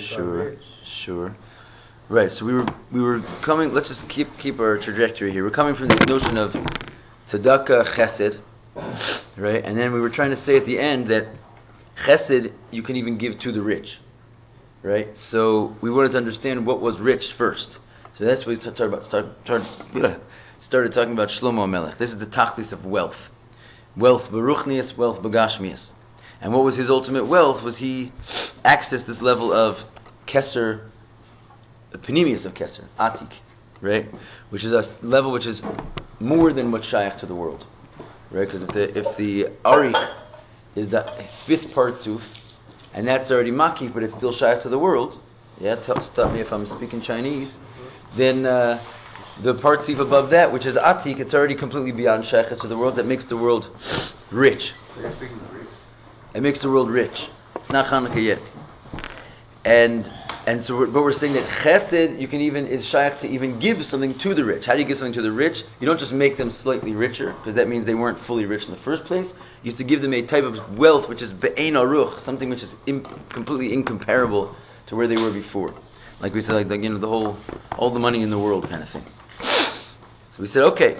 Sure. Sure. Right. So we were we were coming. Let's just keep keep our trajectory here. We're coming from this notion of tzedakah chesed, right? And then we were trying to say at the end that chesed you can even give to the rich, right? So we wanted to understand what was rich first. So that's what we started about. Start, start, started talking about Shlomo Melech. This is the tachlis of wealth, wealth beruchnius, wealth begashmius. And what was his ultimate wealth? Was he accessed this level of keser, the panemius of keser, atik, right? Which is a level which is more than what's shaykh to the world, right? Because if the if the arich is the fifth partsuf, and that's already maki, but it's still shaykh to the world, yeah, tell, stop me if I'm speaking Chinese, then uh, the partsuf above that, which is atik, it's already completely beyond shaykh to the world. That makes the world rich. It makes the world rich. It's not Hanukkah yet. And and so, we're, but we're saying that Chesed, you can even is shaykh to even give something to the rich. How do you give something to the rich? You don't just make them slightly richer, because that means they weren't fully rich in the first place. You have to give them a type of wealth which is be'ein aruch, something which is im- completely incomparable to where they were before. Like we said, like, like you know, the whole, all the money in the world kind of thing. So we said, okay.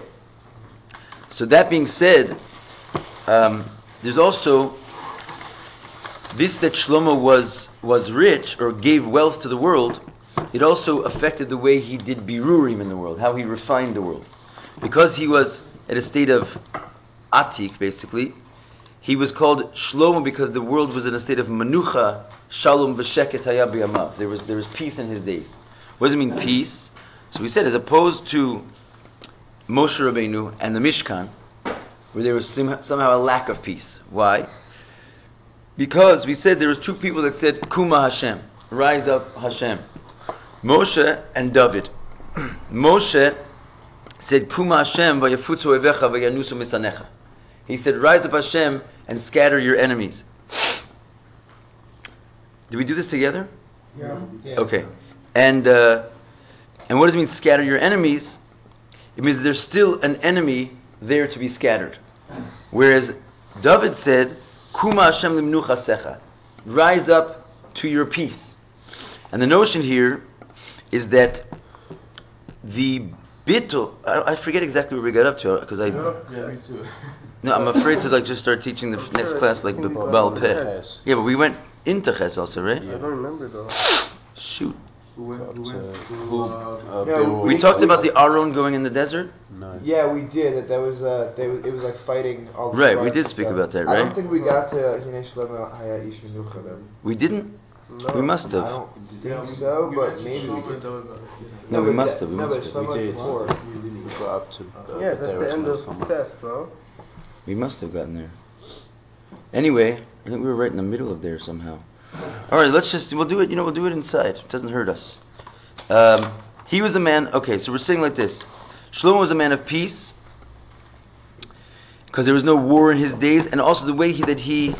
So that being said, um, there's also this that Shlomo was was rich or gave wealth to the world, it also affected the way he did birurim in the world, how he refined the world. Because he was at a state of atik, basically, he was called Shlomo because the world was in a state of manucha, shalom v'sheket haya b'yamav. There was there was peace in his days. What does it mean peace? So we said, as opposed to Moshe Rabbeinu and the Mishkan, where there was somehow a lack of peace. Why? Because we said there was two people that said Kuma Hashem, rise up Hashem. Moshe and David. Moshe said Kuma Hashem vayafutzu evecha vayanusu misanecha. He said, rise up Hashem and scatter your enemies. Did we do this together? Yeah. Okay. And uh, and what does it mean scatter your enemies? It means there's still an enemy there to be scattered. Whereas David said, Kuma Hashem limnucha secha. Rise up to your peace. And the notion here is that the bittul, I, I forget exactly where we got up to because I... Yeah, no, I'm afraid to like just start teaching the f- next class like b- Baal Peh. Yeah, but we went into Ches also, right? I don't remember though. Shoot. We went, Up we went to, uh, Uh, Beowulf. We talked about the Aron going in the desert. No. Yeah, we did. That that was uh, they, it was like fighting all. the Right, we did speak about that, right? I don't think we got to Hine Shlomo Haya Ish Menucha then. We didn't. no. We must have. I have. don't Yeah, think we- so, we but mentioned maybe we Shlomo did. No, we must have, we no, must have. We did. before. We go up to. Uh, Yeah, but that's the end of the test, no? We must have gotten there. Anyway, I think we were right in the middle of there somehow. All right, let's just we'll do it. You know, we'll do it inside. It doesn't hurt us. Um, he was a man. Okay, so we're saying like this: Shlomo was a man of peace because there was no war in his days, and also the way he, that he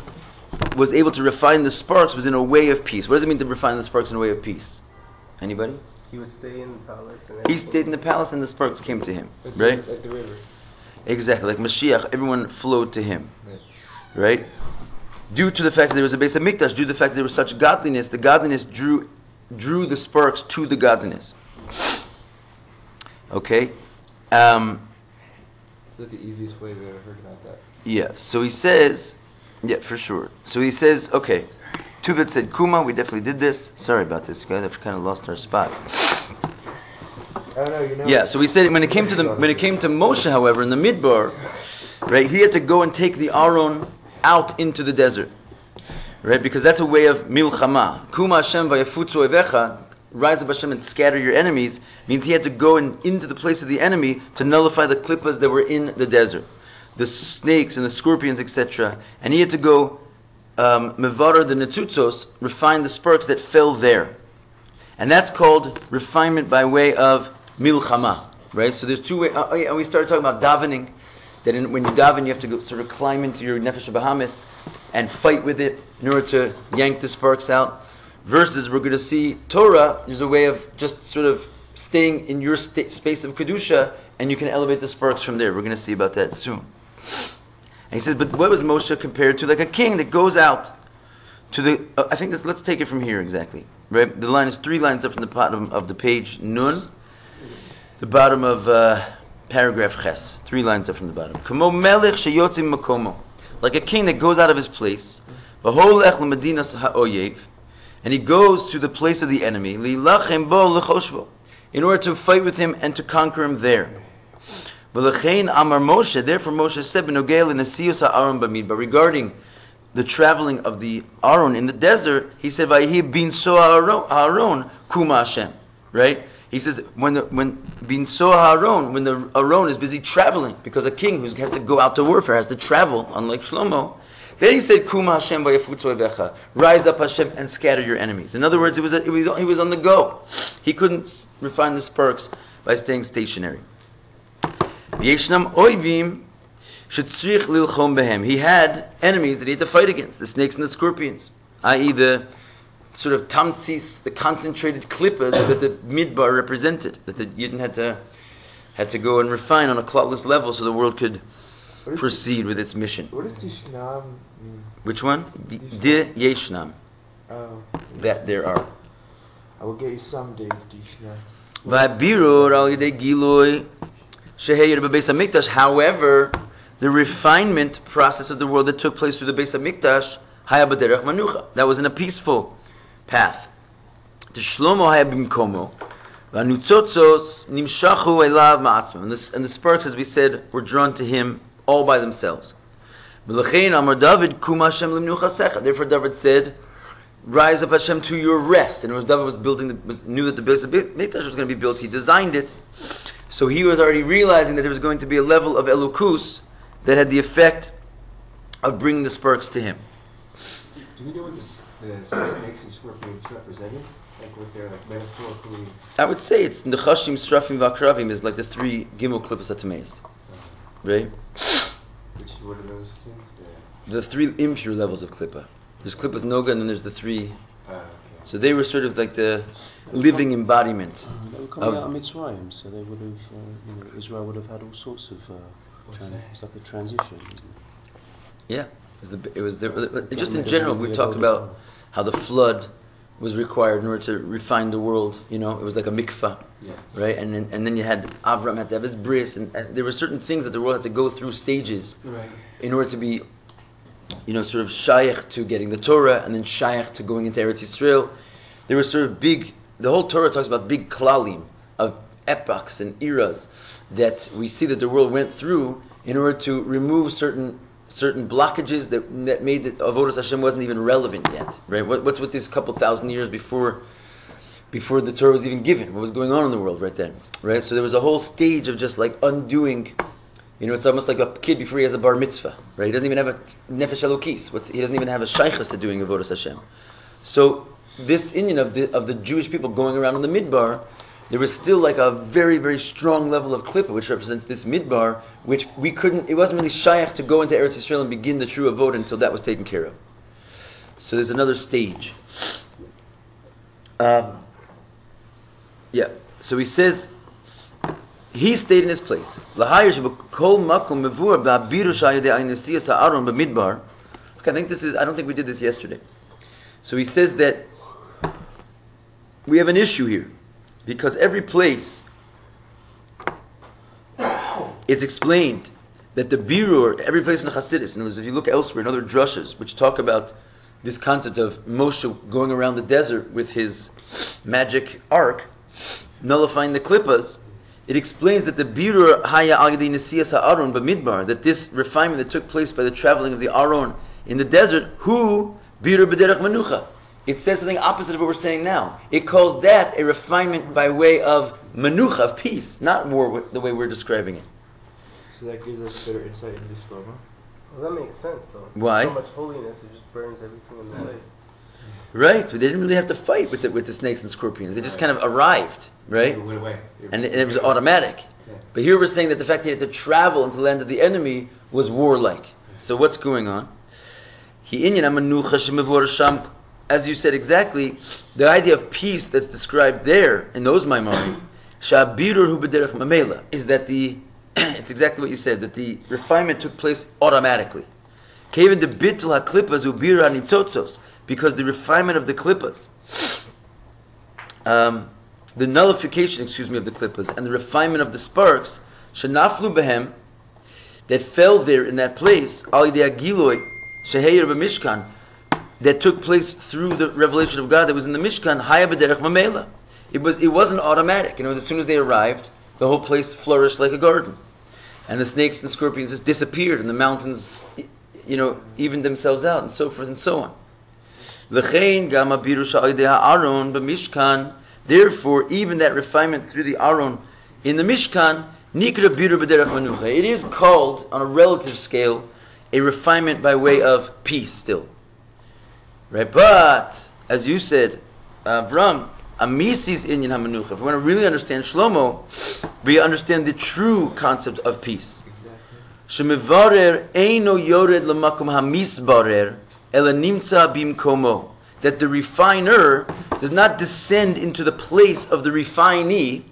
was able to refine the sparks was in a way of peace. What does it mean to refine the sparks in a way of peace? Anybody? He would stay in the palace and He stayed in the palace, and the sparks came to him. Like the- Right? Like the river. Exactly, like Mashiach, everyone flowed to him. Right. Right? Due to the fact that there was a base of Mikdash, due to the fact that there was such godliness, the godliness drew drew the sparks to the godliness. Okay? Um, It's like the easiest way we've ever heard about that. yeah, so he says, yeah, for sure. So he says, okay, Tuvet said Kuma, we definitely did this. Sorry about this, guys, I've kind of lost our spot. Oh no, you know. Yeah, so we said when it came to the when it came to Moshe, however, in the Midbar, right, he had to go and take the Aron out into the desert, right, because that's a way of milchama. Kuma Hashem vayafutzu evecha, rise up Hashem and scatter your enemies, means he had to go in, into the place of the enemy to nullify the klippas that were in the desert, the snakes and the scorpions, etc. And he had to go um, the netzutzos, refine the sparks that fell there. And that's called refinement by way of milchama, right? So there's two ways. Uh, oh and we started talking about davening. That in, when you daven, you have to go, sort of climb into your nefesh bahamis and fight with it in order to yank the sparks out. Versus, we're going to see Torah. is a way of just sort of staying in your space of kedusha, and you can elevate the sparks from there. We're going to see about that soon. And he says, but what was Moshe compared to? Like a king that goes out to the. Uh, I think this, let's take it from here exactly. Right, the line is three lines up from the bottom of the page Nun, the bottom of uh, paragraph Ches, three lines up from the bottom. Kamo melech sheyotzim makomo, like a king that goes out of his place. V'holech l'medinas ha'oyev, and he goes to the place of the enemy. Lilachem bo lechoshvo, in order to fight with him and to conquer him there. V'lechein amar Moshe, therefore Moshe said, "Benogel nesiyus ha'aron b'midbar." Regarding the traveling of the Aron in the desert, he said, "Vayihi bin so Aron kuma Hashem." Right? He says when the, when bin so Aron, when the Aron is busy traveling, because a king who has to go out to warfare has to travel, unlike Shlomo. Then he said, "Kuma Hashem vayafutzu evecha." Rise up, Hashem, and scatter your enemies. In other words, it was, a, it was he was on the go. He couldn't refine the sparks by staying stationary. Yeshnam oivim shetzrich lilchom behem. He had enemies that he had to fight against, the snakes and the scorpions, i.e. the sort of tamtsis, the concentrated klippas that the midbar represented, that the Yidden had to had to go and refine on a clotless level so the world could proceed with its mission. what does Tishnam mean? Which one? De yeshnam. Oh, That there are. I will get you someday, Tishnam. Va'birur al yedei giloi sheheir bebeis. However, the refinement process of the world that took place through the Beis Hamikdash, haya b'derech manucha. That was in a peaceful path. The Shlomo b'mkomo. V'anutzotzos nimshachu elav. And the, sparks, as we said, were drawn to him all by themselves. Therefore David said, rise up Hashem to your rest. And it was David was building, the, was, knew that the Beis Hamikdash was going to be built. He designed it. So he was already realizing that there was going to be a level of elukus that had the effect of bringing the sparks to him. Do, the, snakes and scorpions represented? Like what they're like metaphorically? I would say it's nechashim, srafim, vakravim is like the three gimel klippas atameist, right? Which what are those things? The, The three impure levels of klippa. There's klippas noga, and then there's the three. uh, okay. So they were sort of like the living embodiment. They were coming Of- out of Mitzrayim, so they would have, uh, you know, Israel would have had all sorts of. Uh, What's tran- it's like a transition, isn't it? Yeah, it was, the, it was the, just in general. We weird talked about stuff. How the flood was required in order to refine the world. You know, it was like a mikvah. Yeah. right? And then, and then you had Avram had to have his bris, and, and there were certain things that the world had to go through stages Right. in order to be, you know, sort of shaykh to getting the Torah, and then shaykh to going into Eretz Yisrael. There were sort of big. The whole Torah talks about big klalim of epochs and eras that we see that the world went through in order to remove certain certain blockages that that made that avodas Hashem wasn't even relevant yet, right? What, what's with these couple thousand years before? before the Torah was even given. What was going on in the world right then, right? So there was a whole stage of just like undoing. You know, it's almost like a kid before he has a bar mitzvah, right? He doesn't even have a nefesh elokis. What's he doesn't even have a shaykhs to doing avodas Hashem. So this inyan of the of the Jewish people going around in the midbar, there was still like a very very strong level of klippa, which represents this midbar, which we couldn't. It wasn't really shaykh to go into Eretz Yisrael and begin the true avodah until that was taken care of. So there's another stage. Um, yeah. So he says he stayed in his place. Okay, I think this is. I don't think we did this yesterday. So he says that we have an issue here because every place it's explained that the birur, every place in the Hasidus, words, if you look elsewhere in other drushes which talk about this concept of Moshe going around the desert with his magic ark, nullifying the klippas, it explains that the birur haya al yedei nesiyas ha'aron b'midbar, that this refinement that took place by the traveling of the Aron in the desert, who birur b'derech manucha. It says something opposite of what we're saying now. It calls that a refinement by way of manucha, of peace, not war, the way we're describing it. So that gives us better insight into Shlomo. Well, that makes sense though. Why? So much holiness, it just burns everything in the way. Right, but they didn't really have to fight with the, with the snakes and scorpions. They just kind of arrived, right? It went away. And, and it was automatic. Yeah. But here we're saying that the fact that he had to travel into the land of the enemy was warlike. So what's going on? As you said exactly, the idea of peace that's described there in those maimorim, shabirur hu mamela, is that the it's exactly what you said that the refinement took place automatically. kevan the bittul haklipas ubira nitzotzos because the refinement of the klippas, um, the nullification, excuse me, of the klippas and the refinement of the sparks, shenaflu behem, that fell there in that place, al yidei agiloi, sheheir b'mishkan, that took place through the revelation of God that was in the Mishkan, haya b'derech mamela. It was it wasn't automatic, and it was as soon as they arrived, the whole place flourished like a garden, and the snakes and scorpions just disappeared, and the mountains, you know, evened themselves out, and so forth and so on. Therefore, even that refinement through the Aron in the Mishkan. It is called, on a relative scale, a refinement by way of peace still. Right? But, as you said, Avram, Amisi's inyan hamanucha. If we want to really understand Shlomo, we understand the true concept of peace. Shemivarer eino yored lamakum hamisbarer ela nimtza bimkomo. That the refiner does not descend into the place of the refinee,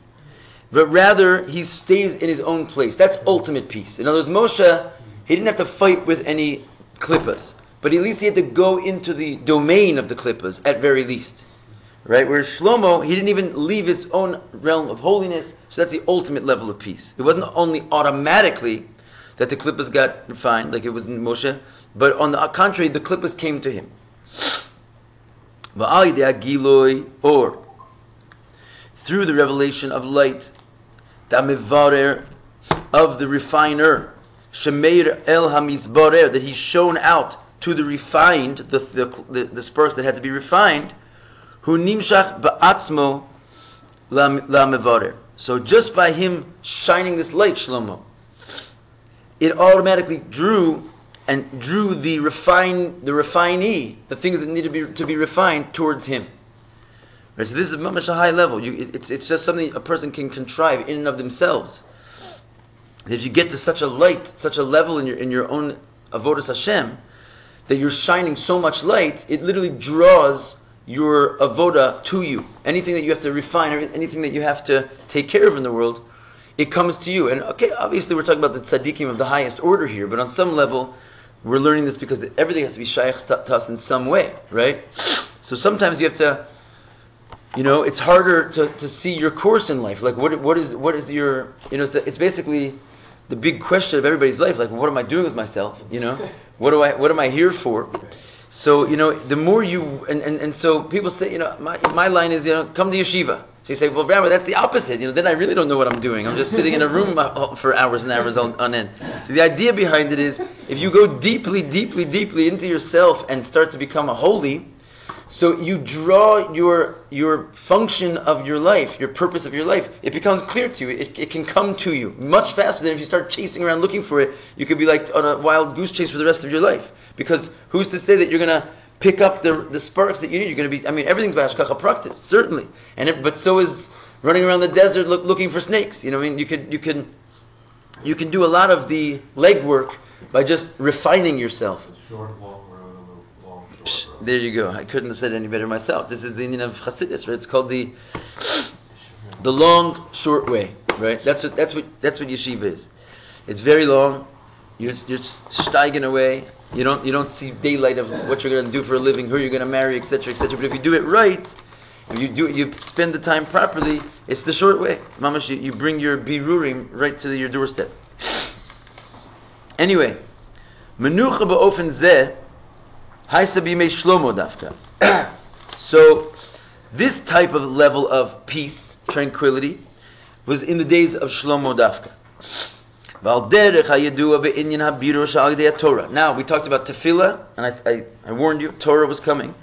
but rather he stays in his own place. That's ultimate peace. In other words, Moshe, he didn't have to fight with any klippas, but at least he had to go into the domain of the klippas at very least. Right? Whereas Shlomo, he didn't even leave his own realm of holiness, so that's the ultimate level of peace. It wasn't only automatically that the klippas got refined, like it was in Moshe, but on the contrary, the klippas came to him. Or through the revelation of light, the of the refiner, shemeir el hamizbarer, that he's shown out to the refined, the, the, the, sparks that had to be refined, who nimshach ba'atzmo la'amivarer. So just by him shining this light, Shlomo, it automatically drew and drew the refine the refinee, the things that need to be to be refined towards him. Right, so this is mamash a high level. You, it- it's, it's just something a person can contrive in and of themselves. If you get to such a light, such a level in your in your own avodas Hashem, that you're shining so much light, it literally draws your avoda to you. Anything that you have to refine, anything that you have to take care of in the world, it comes to you. And okay, obviously we're talking about the tzaddikim of the highest order here, but on some level, we're learning this because everything has to be shaykh to us in some way, right? So sometimes you have to you know it's harder to, to see your course in life like what what is what is your you know it's, the, it's basically the big question of everybody's life like what am i doing with myself you know what do i what am i here for? So you know the more you and, and, and so people say you know my, my line is you know come to yeshiva. So you say well Rabbi, that's the opposite. You know then i really don't know what i'm doing. I'm just sitting in a room uh, for hours and hours on, on end. So the idea behind it is if you go deeply deeply deeply into yourself and start to become a holy so you draw your your function of your life, your purpose of your life. It becomes clear to you. It, it can come to you much faster than if you start chasing around looking for it. You could be like on a wild goose chase for the rest of your life. Because who's to say that you're gonna pick up the the sparks that you need? You're gonna be. I mean, everything's by hashgacha pratis, certainly. And it, but so is running around the desert look, looking for snakes. You know, I mean, you could you can you can do a lot of the legwork by just refining yourself. Short, long road, a little long, Psh. There you go. I couldn't have said any better myself. This is the inyan of Hasidus, right? It's called the the long, short way, right? That's what that's what that's what yeshiva is. It's very long. You're you're steigen away. You don't you don't see daylight of what you're going to do for a living, who you're going to marry, etc., etc. But if you do it right, if you do you spend the time properly, it's the short way. Mamash, you, you bring your birurim right to your doorstep. Anyway, menucha ba'ofen zeh Haisa b'imei Shlomo dafka. So, this type of level of peace, tranquility, was in the days of Shlomo dafka. Now, we talked about tefillah, and I, I, I warned you, Torah was coming.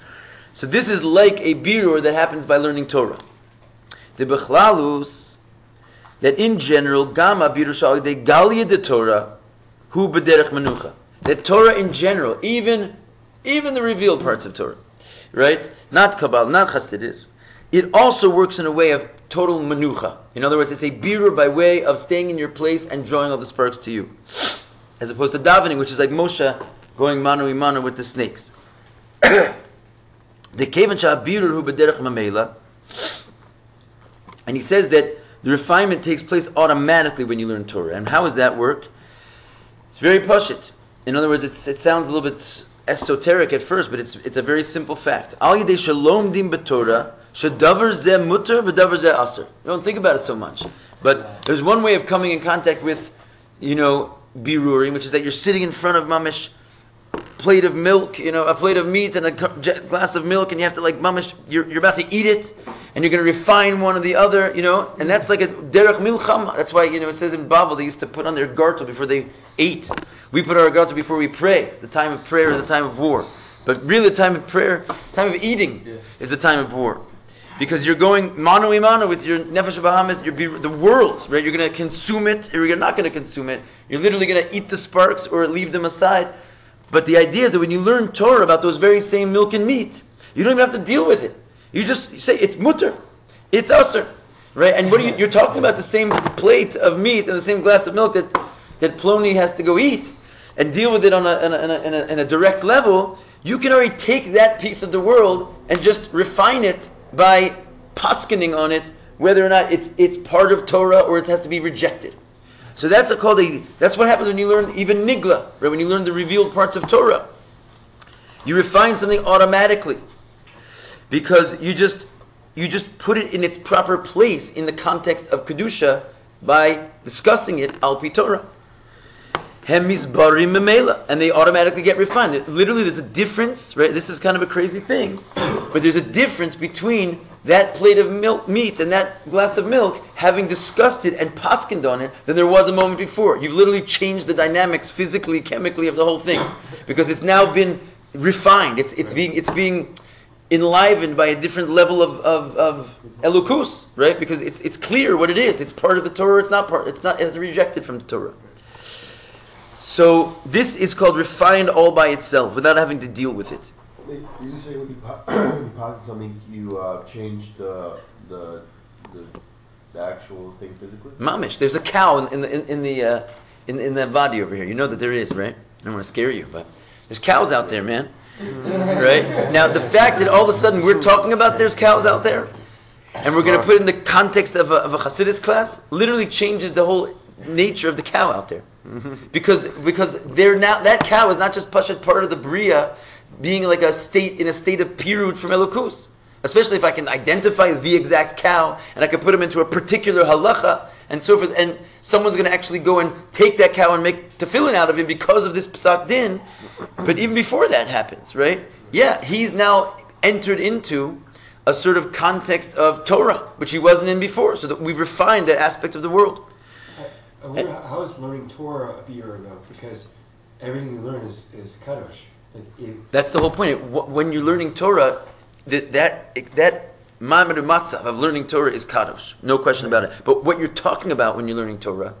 So this is like a birur that happens by learning Torah. The bechlalus, that in general, gama biru sha'al yedei gal yedei Torah, hu b'derech menucha. That Torah in general, even even the revealed parts of Torah, right? Not Kabbalah, not Hasidus. It also works in a way of total menucha. In other words, it's a birur by way of staying in your place and drawing all the sparks to you, as opposed to davening, which is like Moshe going manu imanu with the snakes. the kevan birur hu b'derech mamela, and he says that the refinement takes place automatically when you learn Torah. And how does that work? It's very pashit. In other words, it sounds a little bit esoteric at first, but it's it's a very simple fact. Al yidei shalom dim b'Torah, shedavar zeh mutter v'davar zeh aser. You don't think about it so much, but there's one way of coming in contact with, you know, birurim, which is that you're sitting in front of mamish plate of milk, you know, a plate of meat and a glass of milk, and you have to like mamish, you're, you're about to eat it, and you're going to refine one or the other, you know, and that's like a derech milcham. That's why you know it says in Babel they used to put on their gartel before they ate. We put our gartel before we pray. The time of prayer is the time of war, but really the time of prayer, time of eating, is the time of war. Because you're going mano a mano with your nefesh bahamas, your the world, right? You're going to consume it, or you're not going to consume it. You're literally going to eat the sparks or leave them aside. But the idea is that when you learn Torah about those very same milk and meat, you don't even have to deal with it. You just say it's mutter, it's usser, right? And what are you, you're talking about the same plate of meat and the same glass of milk that that Plony has to go eat and deal with it on a, in, a, in, a, in a direct level. You can already take that piece of the world and just refine it by poskening on it, whether or not it's it's part of Torah or it has to be rejected. So that's a, called a. That's what happens when you learn even nigla, right? When you learn the revealed parts of Torah, you refine something automatically because you just you just put it in its proper place in the context of kedusha by discussing it al pi Torah. Memela, and they automatically get refined. Literally, there's a difference, right? This is kind of a crazy thing, but there's a difference between that plate of milk, meat and that glass of milk, having discussed it and poskined on it, than there was a moment before. You've literally changed the dynamics physically, chemically of the whole thing, because it's now been refined. It's it's being it's being enlivened by a different level of, of, of elukus, right? Because it's it's clear what it is. It's part of the Torah. It's not part. It's not. It's rejected from the Torah. So this is called refined all by itself, without having to deal with it. Did you say when you, po- when you pocket something, you uh, change the, the the the actual thing physically? Mamish, there's a cow in, in the in, in the uh, in, in that body over here. You know that there is, right? I don't want to scare you, but there's cows out there, man. right now, the fact that all of a sudden we're talking about there's cows out there, and we're going to put it in the context of a, of a Hasidus class, literally changes the whole nature of the cow out there, because because they're now that cow is not just pashat part of the bria, being like a state in a state of pirud from elokus. Especially if I can identify the exact cow and I can put him into a particular halacha and so forth, and someone's going to actually go and take that cow and make tefillin out of him because of this psak din. But even before that happens, right? Yeah, he's now entered into a sort of context of Torah, which he wasn't in before, so that we've refined that aspect of the world. I, I wonder how, how is learning Torah a beer though? Because everything you learn is, is kadosh. That's the whole point. When you're learning Torah, that that that matzah of learning Torah is kadosh, no question about it. But what you're talking about when you're learning Torah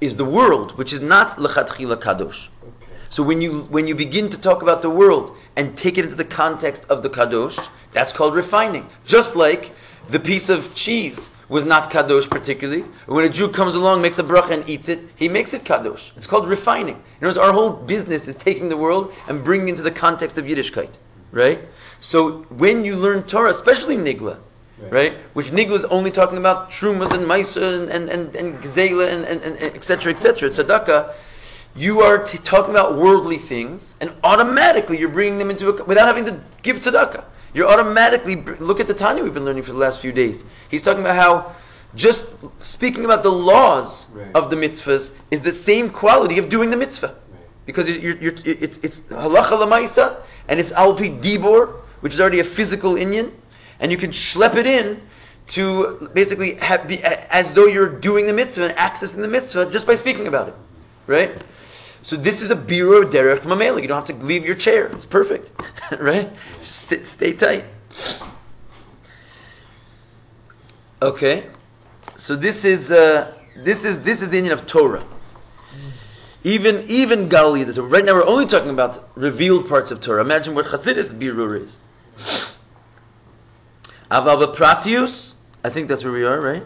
is the world, which is not lechatchila kadosh. okay. So when you when you begin to talk about the world and take it into the context of the kadosh, that's called refining. Just like the piece of cheese was not kadosh particularly. When a Jew comes along, makes a bracha and eats it, he makes it kadosh. It's called refining. In other words, our whole business is taking the world and bringing it into the context of Yiddishkeit, right? So when you learn Torah, especially Nigla, Right. right? Which Nigla is only talking about Trumas and Maisa and and and, and Gzela and, and, and et cetera, et tzedakah. You are t- talking about worldly things, and automatically you're bringing them into a, without having to give tzedakah. You're automatically look at the Tanya we've been learning for the last few days. He's talking about how just speaking about the laws Right. of the mitzvahs is the same quality of doing the mitzvah, Right. because you're, you're, it's it's halacha lamaisa, and it's alpi dibor, which is already a physical inyan, and you can schlep it in to basically have, be, as though you're doing the mitzvah and accessing the mitzvah just by speaking about it, right? So this is a biro derech mamela. You don't have to leave your chair. It's perfect, right? Stay, stay tight. Okay, so this is uh, this is this is the inyan of Torah. Even even Gali, the Torah. Right now we're only talking about revealed parts of Torah. Imagine what Chassidus birur is. Aval Pratius. I think that's where we are, right?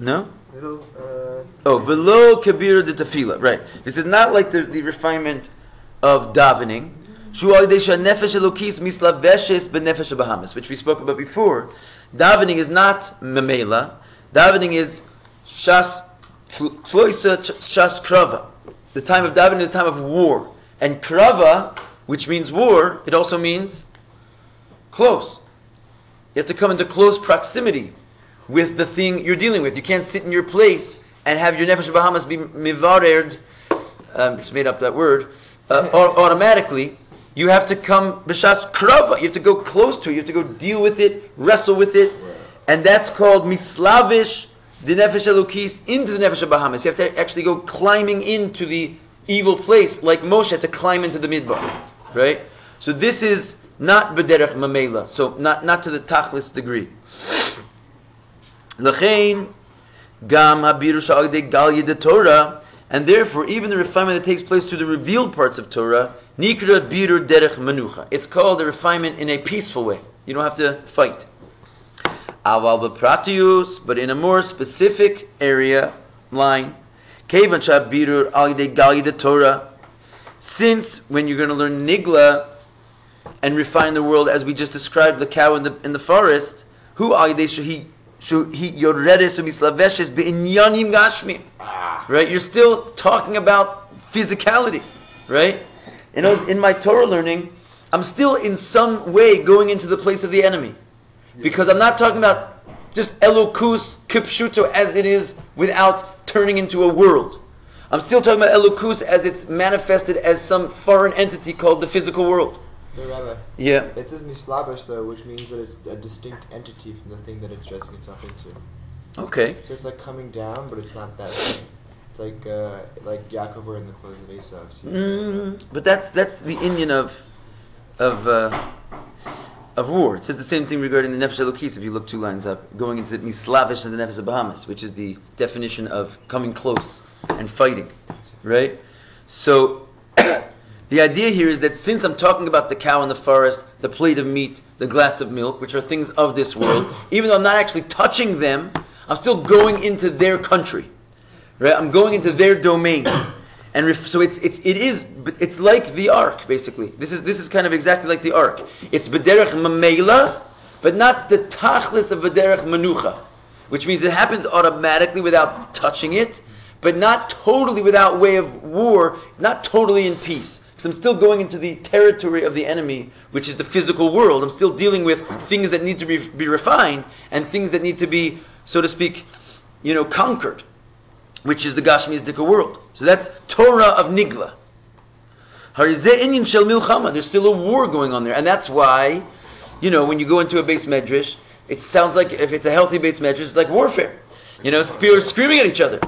No. little, uh, Oh, velo kabir de tefillah. Right. This is not like the, the refinement of davening. Shu al yedei nefesh elokis mislaveshes benefesh bahamas, which we spoke about before. Davening is not memela. Davening is shas tloisa shas krava. The time of davening is the time of war, And krava, which means war, it also means close. You have to come into close proximity with the thing you're dealing with. You can't sit in your place and have your nefesh bahamas be mivared, um, just made up that word, uh, automatically. You have to come b'shas krava. You have to go close to it. You have to go deal with it, wrestle with it, and that's called mislavish the nefesh elokis into the nefesh bahamas. You have to actually go climbing into the evil place, like Moshe had to climb into the midbar, right? So this is not bederech mamela, so not not to the tachlis degree. L'chein gam habiru sha'agdei gal yid Torah, and therefore even the refinement that takes place through the revealed parts of Torah, nikra biru derech manucha. It's called a refinement in a peaceful way. You don't have to fight. Aval bepratius, but in a more specific area, line, kevan shabiru al yidei gal yid Torah. Since when you're going to learn nigla and refine the world as we just described the cow in the in the forest, who shehi he yoredes umislaveshes beinyanim gashmim. Ah. Right? You're still talking about physicality, right? You know, in my Torah learning, I'm still in some way going into the place of the enemy. Because I'm not talking about just elokus kipshuto as it is without turning into a world. I'm still talking about elokus as it's manifested as some foreign entity called the physical world. Hey, Rabbi, Yeah. it says mislabish though, which means that it's a distinct entity from the thing that it's dressing itself into. Okay. So it's like coming down, but it's not that thing. It's like uh, like Yaakov wearing the clothes of Esau. Mm, but that's that's the inyan of of uh, of war. It says the same thing regarding the Nefesh Elokis. If you look two lines up, going into the Mislavish and the Nefesh of Bahamas, which is the definition of coming close and fighting, right? So the idea here is that since I'm talking about the cow in the forest, the plate of meat, the glass of milk, which are things of this world, even though I'm not actually touching them, I'm still going into their country right? I'm going into their domain, and ref- so it's it's it is but it's like the ark basically. This is this is kind of exactly like the ark. It's bederech mamela, but not the tachlis of bederech manucha, which means it happens automatically without touching it, but not totally without way of war, not totally in peace. Because I'm still going into the territory of the enemy, which is the physical world. I'm still dealing with things that need to be, be refined and things that need to be, so to speak, you know, conquered which is the Gashmizdika world. So that's Torah of Nigla. There's still a war going on there. And that's why, you know, when you go into a beis medrash, it sounds like, if it's a healthy beis medrash, it's like warfare. You know, spears screaming at each other.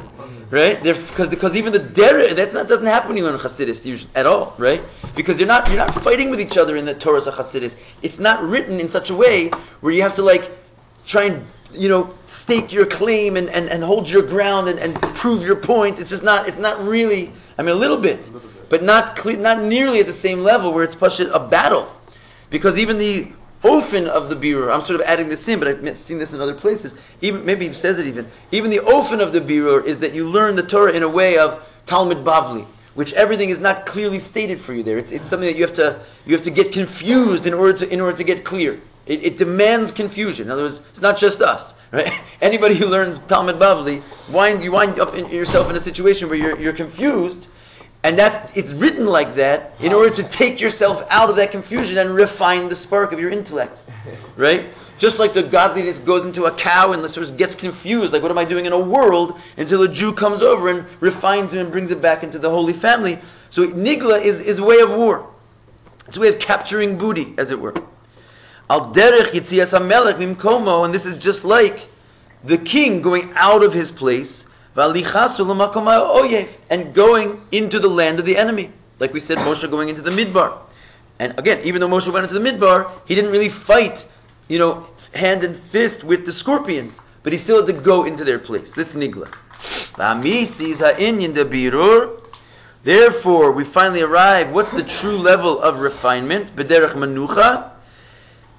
Right? Because because even the derech, that's not doesn't happen when you learn Hasidus usually at all, right? Because you're not you're not fighting with each other in the Torah of Hasidus. It's not written in such a way where you have to like try and you know stake your claim and, and, and hold your ground and, and prove your point. It's just not it's not really I mean a little bit, but not cle- not nearly at the same level where it's push a battle, because even the ofen of the birur, I'm sort of adding this in, but I've seen this in other places. Even maybe he says it even. Even the ofen of the birur is that you learn the Torah in a way of Talmud Bavli, which everything is not clearly stated for you there. It's, it's something that you have to you have to get confused in order to in order to get clear. It, it demands confusion. In other words, it's not just us, right? Anybody who learns Talmud Bavli, wind, you wind up in yourself in a situation where you're, you're confused, and that's it's written like that in order to take yourself out of that confusion and refine the spark of your intellect, right? Just like the godliness goes into a cow and sort of gets confused, like what am I doing in a world? Until a Jew comes over and refines it and brings it back into the holy family. So nigla is, is a way of war. It's a way of capturing booty, as it were. Al derech yitzias hamelech mimkomo, and this is just like the king going out of his place, v'alichasu l'makom ha'oyev, and going into the land of the enemy. Like we said, Moshe going into the midbar. And again, even though Moshe went into the midbar, he didn't really fight, you know, hand and fist with the scorpions, but he still had to go into their place. This nigla. Birur. Therefore, we finally arrive. What's the true level of refinement? Manucha.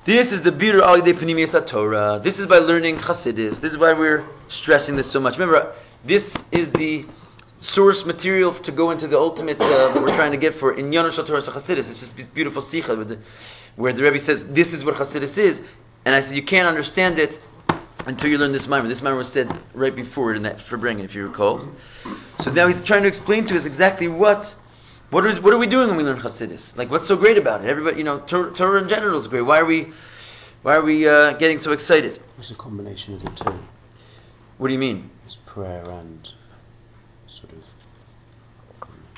This is the Biru al Torah. This is by learning Chassidus. This is why we're stressing this so much. Remember, this is the source material to go into the ultimate uh, what we're trying to get for in Yonush Torah Chassidus. It's just this beautiful sikha with the, where the Rebbe says this is what Chassidus is, and I said you can't understand it until you learn this mimer. This mimer was said right before it in that Farbrengen, if you recall. So now he's trying to explain to us exactly what What is what are we doing when we learn Hasidus? Like, what's so great about it? Everybody, you know, Torah, Torah in general is great. Why are we, why are we uh, getting so excited? It's a combination of the two. What do you mean? It's prayer and sort of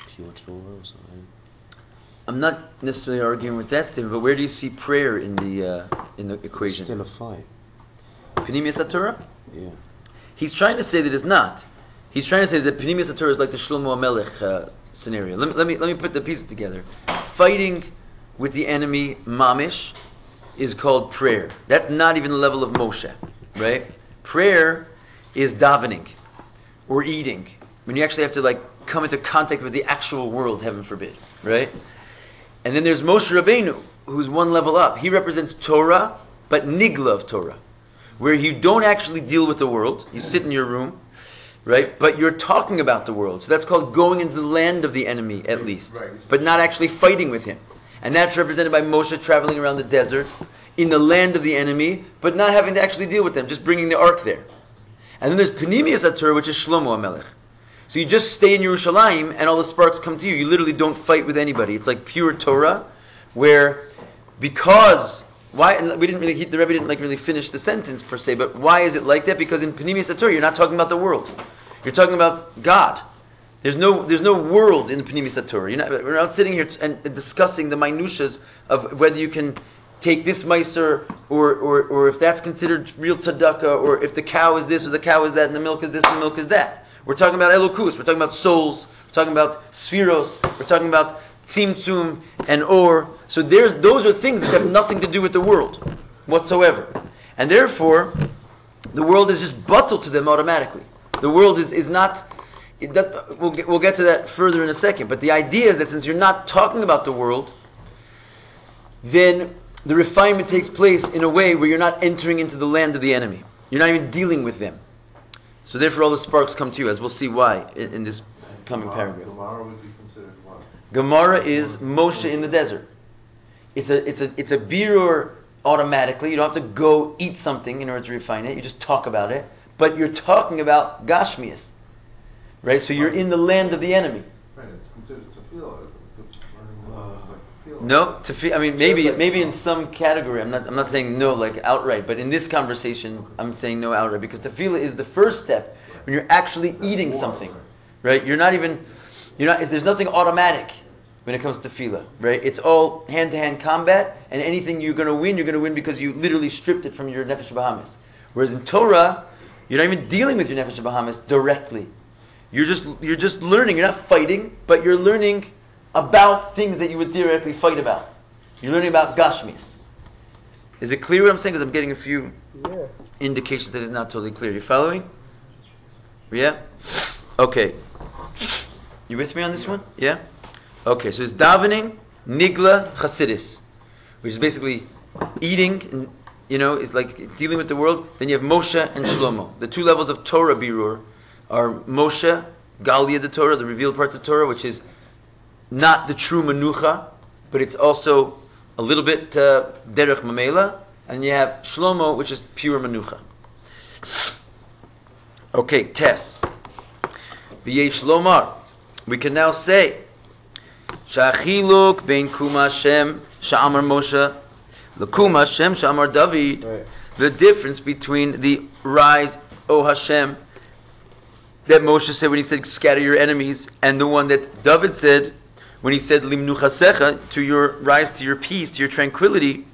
pure Torah or something. I'm not necessarily arguing with that statement, but where do you see prayer in the uh, in the It's equation? still a fight. Pneumius Torah? Yeah. He's trying to say that it's not. He's trying to say that Pneumius Torah is like the Shlomo Melech uh, scenario. Let me, let me let me put the pieces together. Fighting with the enemy, mamish, is called prayer. That's not even the level of Moshe, right? Prayer is davening or eating when you actually have to like come into contact with the actual world. Heaven forbid, right? And then there's Moshe Rabbeinu, who's one level up. He represents Torah, but nigla of Torah, where you don't actually deal with the world. You sit in your room, right? But you're talking about the world. So that's called going into the land of the enemy, at least, Right. but not actually fighting with him. And that's represented by Moshe traveling around the desert in the land of the enemy, but not having to actually deal with them, just bringing the ark there. And then there's Panemius Atur, which is Shlomo HaMelech. So you just stay in Yerushalayim and all the sparks come to you. You literally don't fight with anybody. It's like pure Torah, where because why and we didn't really the Rebbe didn't like really finish the sentence per se, but why is it like that? Because in Panemius Atur you're not talking about the world. You're talking about God. There's no there's no world in Panemius Atur. You're not we're not sitting here and discussing the minutiae of whether you can take this meister or, or, or if that's considered real tzedakah or if the cow is this or the cow is that and the milk is this and the milk is that. We're talking about elokus. We're talking about souls. We're talking about spheros. We're talking about tzimtzum and or. So there's those are things that have nothing to do with the world whatsoever, and therefore the world is just bottled to them automatically. The world is is not. That, we'll, get, we'll get to that further in a second. But the idea is that since you're not talking about the world, then the refinement takes place in a way where you're not entering into the land of the enemy. You're not even dealing with them. So therefore, all the sparks come to you, as we'll see why in, in this coming Gemara- paragraph. Gemara would be considered what? Gemara is Moshe in the desert. It's a it's a it's a birur automatically. You don't have to go eat something in order to refine it. You just talk about it. But you're talking about Gashmias, right? So you're in the land of the enemy. Right, it's considered tefillah. It's like tefillah. No, to fe- I mean maybe maybe in some category. I'm not I'm not saying no like outright, but in this conversation I'm saying no outright because tefillah is the first step when you're actually eating something, right. You're not even you're not there's nothing automatic when it comes to tefillah, right? It's all hand to hand combat, and anything you're going to win, you're going to win because you literally stripped it from your nefesh bahamis. Whereas in Torah, you're not even dealing with your nefesh bahamis directly. You're just you're just learning. You're not fighting, but you're learning about things that you would theoretically fight about. You're learning about gashmis. Is it clear what I'm saying? Because I'm getting a few Yeah. indications that it's not totally clear. You following? Yeah. Okay. You with me on this one? Yeah. Okay. So it's davening, nigla, chasidis, which is basically eating. And, you know, it's like dealing with the world. Then you have Moshe and Shlomo. The two levels of Torah birur are Moshe, Galia the Torah, the revealed parts of Torah, which is not the true manucha, but it's also a little bit uh, derech mamela, and you have Shlomo, which is pure manucha. Okay, Tess. V'yesh lomar. We can now say, Shachiluk ben Kuma Hashem Sha'amar Moshe, L'Kuma Hashem Sha'amar David. Right. The difference between the rise, O Hashem, that Moshe said when he said, scatter your enemies, and the one that David said when he said, Limnuchasecha, to your rise to your peace, to your tranquility,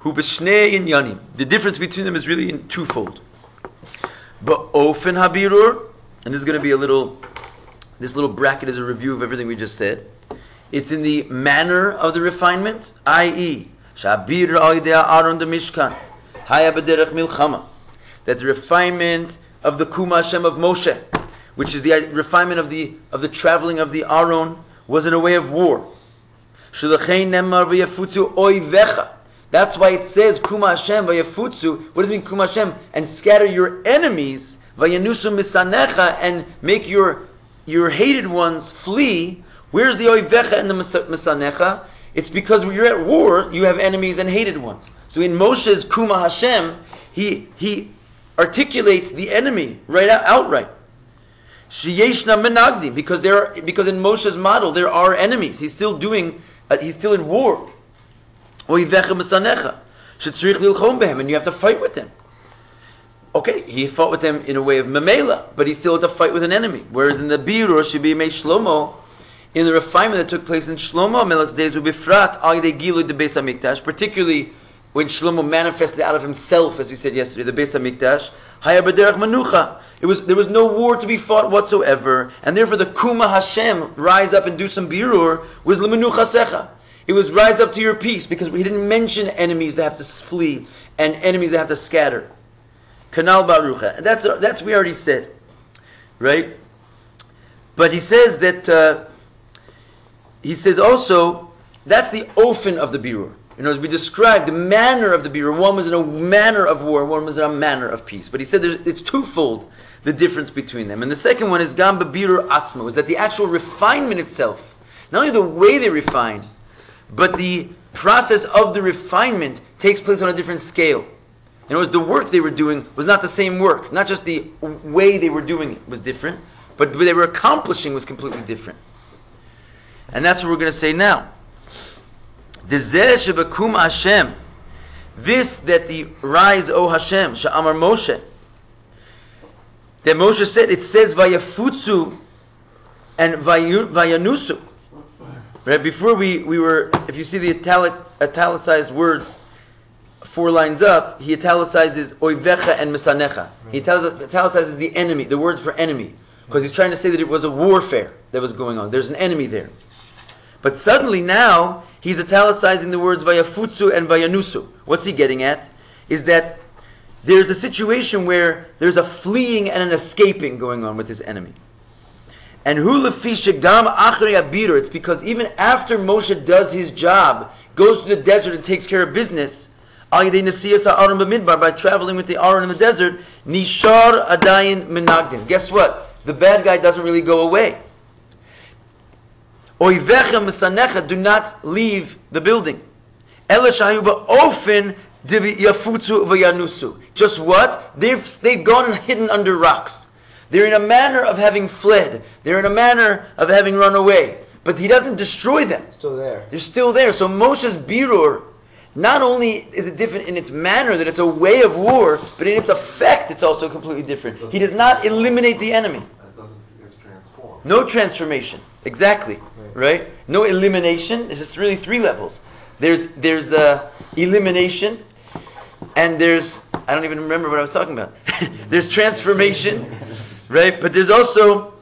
Hu b'shnei inyanim. The difference between them is really in twofold. But ofen habirur, and this is going to be a little, this little bracket is a review of everything we just said. It's in the manner of the refinement, i.e., shabir al aron the mishkan, haya b'derech milchama, that the refinement of the kuma of Moshe, which is the refinement of the of the traveling of the Aron, was in a way of war. That's why it says Kuma Hashem v'yafutzu. What does it mean Kuma Hashem? And scatter your enemies v'yanusu misanecha and make your your hated ones flee. Where's the oivecha and the misanecha? It's because when you're at war, you have enemies and hated ones. So in Moshe's Kuma Hashem, he he articulates the enemy right out, outright. Sheyeshna menagdim, because there because in Moshe's model there are enemies. He's still doing, uh, he's still in war. Oivecha mesanecha, shetzrich lilchom and you have to fight with them. Okay, he fought with them in a way of memela, but he still had to fight with an enemy. Whereas in the birur should be made shlomo, in the refinement that took place in Shlomo Melech's days, will be frat gilui de Hamikdash, particularly when Shlomo manifested out of himself, as we said yesterday, the Beis Hamikdash. Haya manucha. It was there was no war to be fought whatsoever, and therefore the Kuma Hashem rise up and do some birur was lemenucha secha. It was rise up to your peace because he didn't mention enemies that have to flee and enemies that have to scatter. Kanal barucha. That's that's we already said, right? But he says that uh, he says also that's the ofen of the birur. In other words, we described the manner of the birur. One was in a manner of war, one was in a manner of peace. But he said it's twofold the difference between them. And the second one is gam birur atzmo, is that the actual refinement itself, not only the way they refine, but the process of the refinement takes place on a different scale. In other words, the work they were doing was not the same work. Not just the way they were doing it was different, but what they were accomplishing was completely different. And that's what we're going to say now. Hashem. This that the rise, O Hashem, Sha'amar Moshe. That Moshe said, it says Vayafutsu and Vayanusu. Right? Before we, we were, if you see the italic, italicized words four lines up, he italicizes Oivecha and Misanecha. He italic- italicizes the enemy, the words for enemy. Because he's trying to say that it was a warfare that was going on. There's an enemy there. But suddenly now he's italicizing the words vayafutsu and vayanusu. What's he getting at? Is that there's a situation where there's a fleeing and an escaping going on with his enemy. And hu lefi shegam achri abir. It's because even after Moshe does his job, goes to the desert and takes care of business, al yedei nesiyas ha'aron b'midbar, by traveling with the Aron in the desert, nishar adayin menagdim. Guess what? The bad guy doesn't really go away. Oivecha misanecha, do not leave the building. Ela shayu ba'ofen divi yafutsu v'yanusu. Just what? They've, they've gone and hidden under rocks. They're in a manner of having fled. They're in a manner of having run away. But he doesn't destroy them. Still there. They're still there. So Moshe's birur, not only is it different in its manner, that it's a way of war, but in its effect, it's also completely different. He does not eliminate the enemy. That doesn't get transformed. No transformation. Exactly. Right? No elimination. It's just really three levels. There's there's uh, elimination, and there's I don't even remember what I was talking about. there's transformation, right? But there's also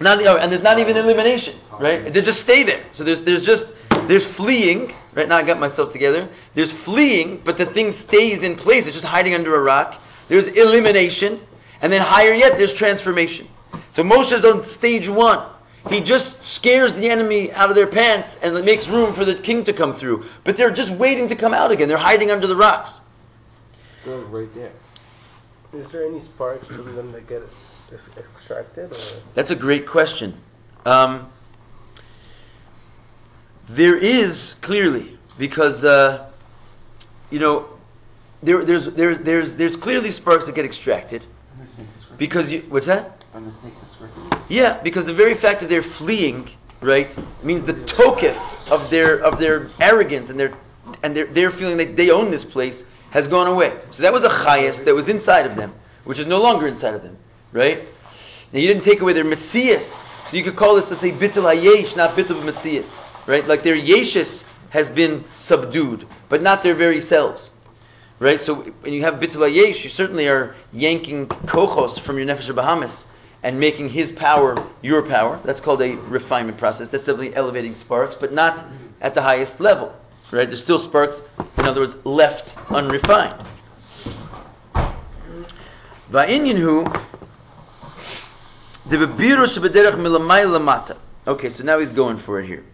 not oh, and there's not even elimination, right? They just stay there. So there's there's just there's fleeing. Right now I got myself together. There's fleeing, but the thing stays in place. It's just hiding under a rock. There's elimination, and then higher yet, there's transformation. So Moshe's on stage one. He just scares the enemy out of their pants and makes room for the king to come through. But they're just waiting to come out again. They're hiding under the rocks. Still right there. Is there any sparks from them that get extracted? Or? That's a great question. Um, there is clearly because uh, you know there, there's there's there's there's clearly sparks that get extracted And the snakes are scorpions. because you what's that? The snakes. Yeah, because the very fact that they're fleeing, right, means the tokif of their of their arrogance and their and their their feeling that they own this place has gone away. So that was a chayas that was inside of them, which is no longer inside of them, right? Now you didn't take away their mitzias, so you could call this, let's say, bittul hayesh, not bittul mitzias, right? Like their yeshus has been subdued, but not their very selves. Right, so when you have bittul hayesh, you certainly are yanking kochos from your nefesh Behamis and making his power your power. That's called a refinement process. That's definitely elevating sparks, but not at the highest level. Right? There's still sparks, in other words, left unrefined. Okay, so now he's going for it here.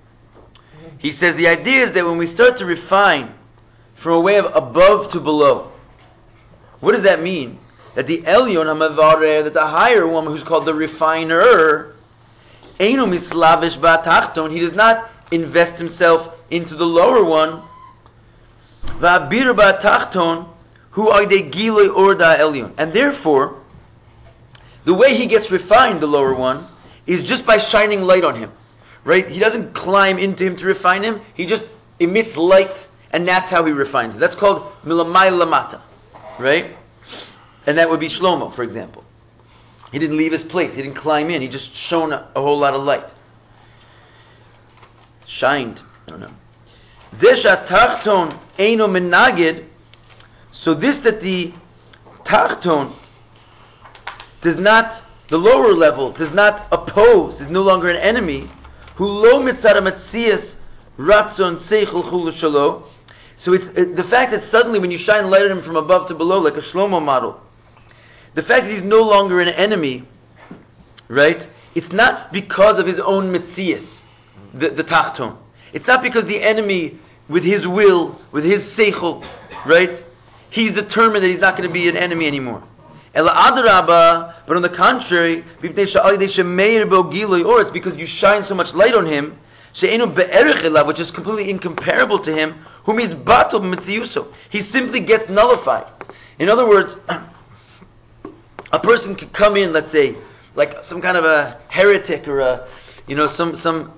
He says the idea is that when we start to refine from a way of above to below, what does that mean? That the Elyon HaMavareh, that the higher one who's called the refiner, Einu mislavish ba'tachton, he does not invest himself into the lower one. Va'abir ba'tachton, hu agde giloi orda Elyon. And therefore, The way he gets refined, the lower one, is just by shining light on him. Right? He doesn't climb into him to refine him. He just emits light, and that's how he refines it. That's called milamai lamata. Right? And that would be Shlomo, for example. He didn't leave his place. He didn't climb in. He just shone a, whole lot of light. Shined. I don't know. Tachton menagid. So this that the tachton does not, the lower level does not oppose, is no longer an enemy. Who lo mitzara ratzon. So it's it, the fact that suddenly when you shine light on him from above to below, like a Shlomo model, the fact that he's no longer an enemy, right? It's not because of his own mitzias, the, the tachton. It's not because the enemy, with his will, with his seichel, right? He's determined that he's not going to be an enemy anymore. But on the contrary, or it's because you shine so much light on him, which is completely incomparable to him, whom he's battle. He simply gets nullified. In other words, a person could come in, let's say, like some kind of a heretic or a, you know, some some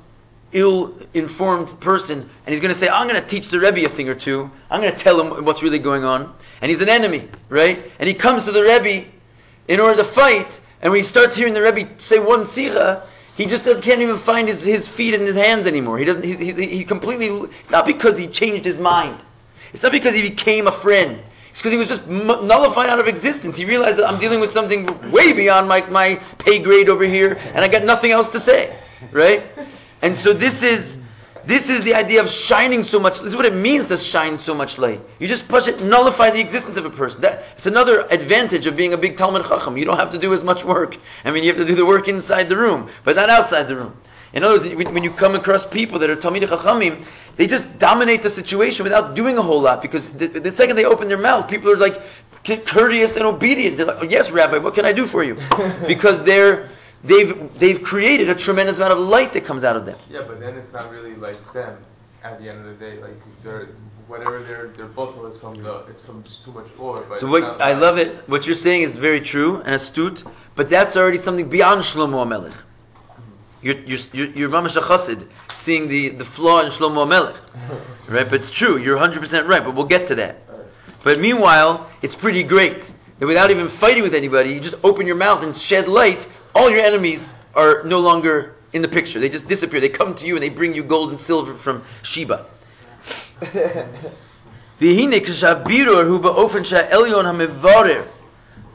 ill-informed person, and he's going to say, "I'm going to teach the Rebbe a thing or two. I'm going to tell him what's really going on." And he's an enemy, right? And he comes to the Rebbe in order to fight, and when he starts hearing the Rebbe say one sicha, he just can't even find his, his feet and his hands anymore. He doesn't. He, he, he completely. It's not because he changed his mind. It's not because he became a friend. It's because he was just nullified out of existence. He realized that I'm dealing with something way beyond my, my pay grade over here, and I got nothing else to say, right? And so this is this is the idea of shining so much. This is what it means to shine so much light. You just push it, nullify the existence of a person. That, it's another advantage of being a big Talmid Chacham. You don't have to do as much work. I mean, you have to do the work inside the room, but not outside the room. In other words, when you come across people that are Talmid Chachamim, they just dominate the situation without doing a whole lot because the, the second they open their mouth, people are like courteous and obedient. They're like, oh, "Yes, Rabbi, what can I do for you?" because they're they've they've created a tremendous amount of light that comes out of them. Yeah, but then it's not really like them. At the end of the day, like they're whatever their their bottle is from the it's from just too much for. But so what I like, love it. What you're saying is very true and astute, but that's already something beyond Shlomo Melech. You're, you're, you're, you're mamash chassid, seeing the, the flaw in Shlomo Melech. Right? But it's true, you're 100% right, but we'll get to that. But meanwhile, it's pretty great that without even fighting with anybody, you just open your mouth and shed light, all your enemies are no longer in the picture. They just disappear. They come to you and they bring you gold and silver from Sheba. והנה כשהבירור הוא באופן שהעליון המברר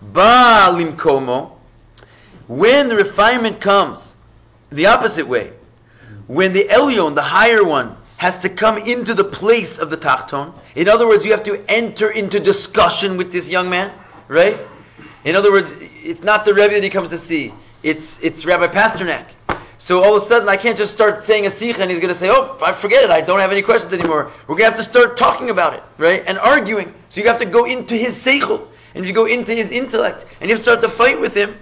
בא למקומו, when the refinement comes the opposite way. When the Elyon, the higher one, has to come into the place of the Tachton. In other words, you have to enter into discussion with this young man, right? In other words, it's not the Rebbe that he comes to see. It's it's Rabbi Pasternak. So all of a sudden, I can't just start saying a sikha and he's going to say, "Oh, I forget it. I don't have any questions anymore." We're going to have to start talking about it, right, and arguing. So you have to go into his seichel, and you go into his intellect, and you start to fight with him.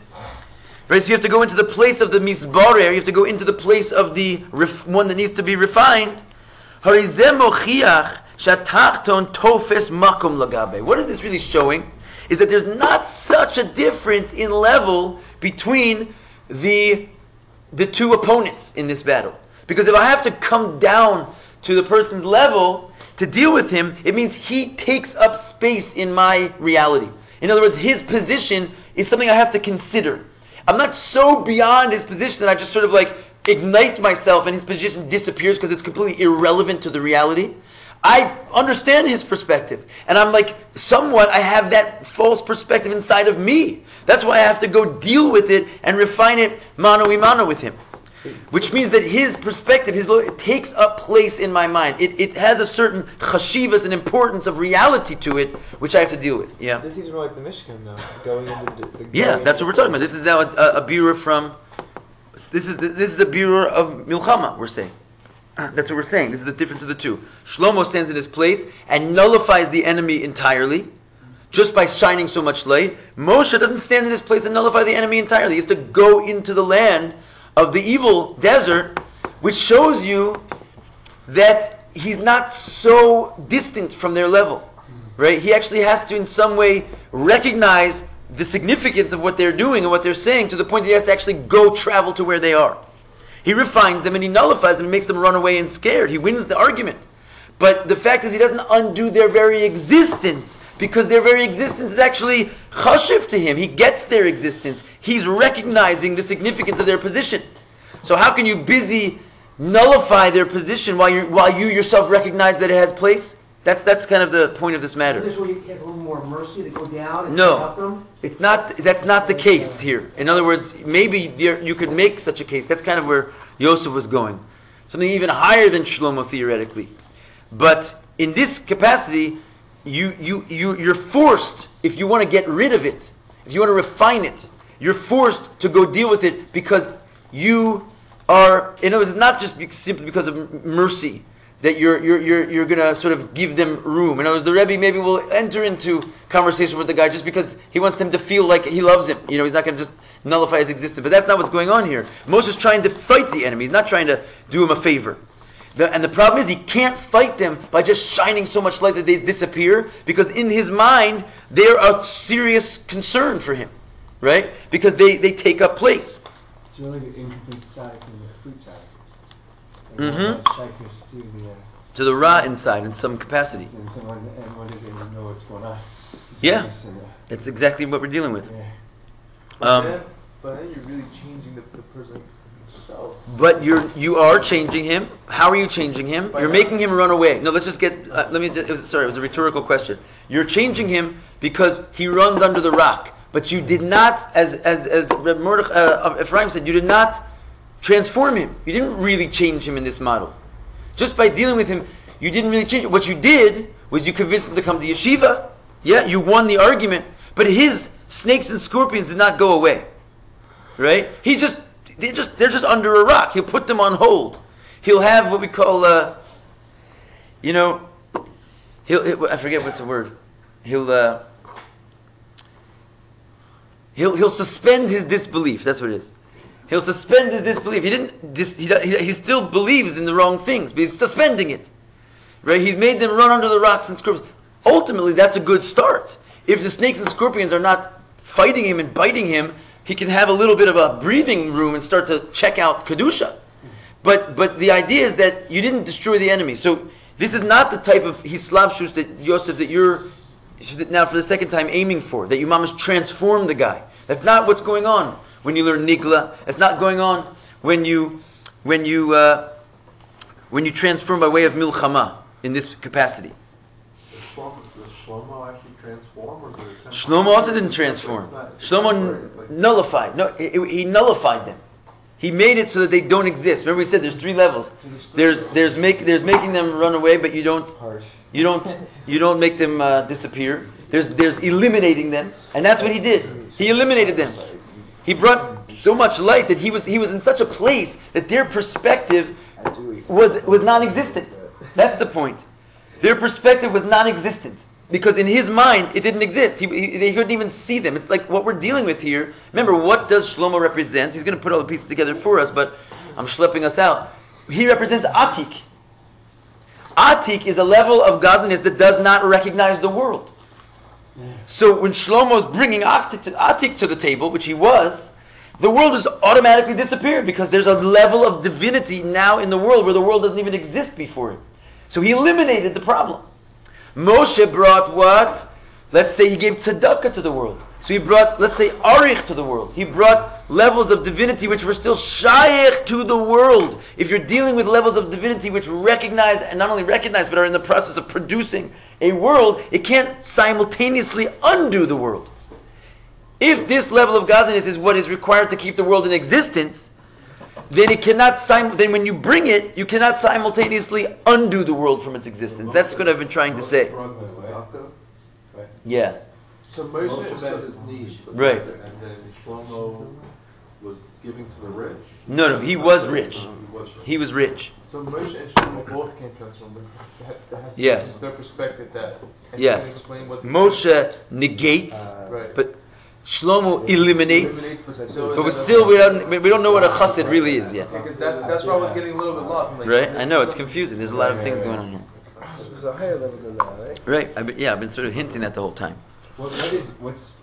Right, so you have to go into the place of the misbarer. You have to go into the place of the ref, one that needs to be refined. What is this really showing? Is that there's not such a difference in level between the the two opponents in this battle. Because if I have to come down to the person's level to deal with him, it means he takes up space in my reality. In other words, his position is something I have to consider. I'm not so beyond his position that I just sort of like ignite myself and his position disappears because it's completely irrelevant to the reality. I understand his perspective. And I'm like, somewhat, I have that false perspective inside of me. That's why I have to go deal with it and refine it mano y mano with him. Which means that his perspective, his it takes up place in my mind. It, it has a certain chashivas and importance of reality to it, which I have to deal with. Yeah. This seems more like the Mishkan now, going into the. the yeah, that's what we're talking about. This is now a, a, a birur from. This is the, this is a birur of milchama. We're saying. That's what we're saying. This is the difference of the two. Shlomo stands in his place and nullifies the enemy entirely, just by shining so much light. Moshe doesn't stand in his place and nullify the enemy entirely. He has to go into the land of the evil desert, which shows you that he's not so distant from their level. Right? He actually has to, in some way, recognize the significance of what they're doing and what they're saying to the point that he has to actually go travel to where they are. He refines them and he nullifies them and makes them run away and scared. He wins the argument. But the fact is, he doesn't undo their very existence because their very existence is actually chashiv to him. He gets their existence. He's recognizing the significance of their position. So how can you busy nullify their position while you while you yourself recognize that it has place? That's that's kind of the point of this matter. This way you have a little more mercy to go down and No. them? It's not. That's not the case here. In other words, maybe there, you could make such a case. That's kind of where Yosef was going, something even higher than Shlomo theoretically. But in this capacity, you you you you're forced if you want to get rid of it, if you want to refine it, you're forced to go deal with it because you are. Other words, it's not just be- simply because of mercy that you're you're you're, you're gonna sort of give them room. In other words, the Rebbe maybe will enter into conversation with the guy just because he wants him to feel like he loves him. You know, he's not gonna just nullify his existence. But that's not what's going on here. Moses is trying to fight the enemy. He's not trying to do him a favor. The- and the problem is he can't fight them by just shining so much light that they disappear because in his mind they're a serious concern for him, right? Because they, they take up place. It's really the incomplete side and the complete side. Check this to the. Uh, To the Ra inside in some capacity. and someone and what is it? You know what's going on. It's Yeah. just in the- That's exactly what we're dealing with. yeah. But Um, then, but then you're really changing the, the person But you're you are changing him. How are you changing him? By You're making him run away. No, let's just get. Uh, let me. It was, sorry, it was a rhetorical question. You're changing him because he runs under the rock. But you did not, as as as Reb Mordech, uh, of Ephraim said, you did not transform him. You didn't really change him in this model. Just by dealing with him, you didn't really change. What you did was you convinced him to come to yeshiva. Yeah, you won the argument. But his snakes and scorpions did not go away right? He just they just they're just under a rock. He'll put them on hold. He'll have what we call, uh, you know, he'll, he'll I forget what's the word. He'll uh, he'll he'll suspend his disbelief. That's what it is. He'll suspend his disbelief. He didn't. Dis, he, he he still believes in the wrong things, but he's suspending it. Right? He's made them run under the rocks and scorpions. Ultimately, that's a good start. If the snakes and scorpions are not fighting him and biting him, he can have a little bit of a breathing room and start to check out kedusha. But but the idea is that you didn't destroy the enemy. So this is not the type of hislavshus that Yosef that you're now for the second time aiming for. That you must transform the guy. That's not what's going on when you learn nigla. That's not going on when you when you uh, when you transform by way of milchama in this capacity. Does Shlomo, actually transform, or does it? Shlomo also didn't transform. Shlomo temporary, n- like- nullified. No, he, he nullified them. He made it so that they don't exist. Remember, we said there's three levels. There's there's make there's making them run away, but you don't you don't you don't make them uh, disappear. There's there's eliminating them, and that's what he did. He eliminated them. He brought so much light that he was he was in such a place that their perspective was was non-existent. That's the point. Their perspective was non-existent because in his mind it didn't exist. He, he, he couldn't even see them. It's like what we're dealing with here. Remember, what does Shlomo represent? He's going to put all the pieces together for us, but I'm schlepping us out. He represents Atik. Atik is a level of godliness that does not recognize the world. So when Shlomo is bringing Atik to, Atik to the table, which he was, the world has automatically disappeared because there's a level of divinity now in the world where the world doesn't even exist before it. So he eliminated the problem. Moshe brought what? Let's say he gave tzedakah to the world. So he brought, let's say, arich to the world. He brought levels of divinity which were still shaykh to the world. If you're dealing with levels of divinity which recognize, and not only recognize, but are in the process of producing a world, it can't simultaneously undo the world. If this level of godliness is what is required to keep the world in existence, then it cannot sim- then when you bring it, you cannot simultaneously undo the world from its existence. That's what I've been trying to say. Brought the tzedakah, Yeah. So Moshe bent his knees. Right. And then Shlomo was giving to the rich. No, no, he was rich. He was rich. He was rich. So Moshe and Shlomo both can transform, that, that to Yes. their perspective that. Yes. Can you explain what Moshe negates, Right. but Shlomo eliminates. Eliminates, but we still we don't we don't know what a chassid really is yet, Because that's, that's where I was getting a little bit lost. Like, right? I know it's confusing. There's a lot of things going on here. There's a higher level than that, right? Right? I've been, yeah, I've been sort of hinting that the whole time. What, what is what's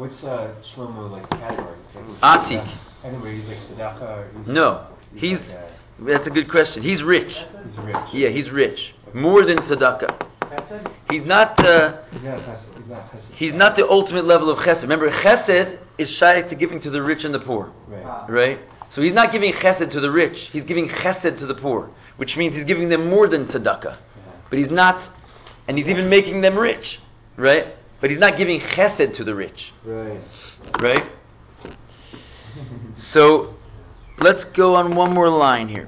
What's uh, Shlomo like category? Like, is Atik. Anyway, he's like tzedakah. He's, No, he's. like, That's a good question. He's rich. he's rich. Yeah, he's rich. More than tzedakah. Chesed? He's not. Uh, He's not chesed. He's not chesed. he's not the ultimate level of chesed. Remember, chesed is shy to giving to the rich and the poor, Right. right? So he's not giving chesed to the rich. He's giving chesed to the poor, which means he's giving them more than tzedakah. But he's not, and he's even making them rich, right? But he's not giving chesed to the rich, Right. right? So let's go on one more line here,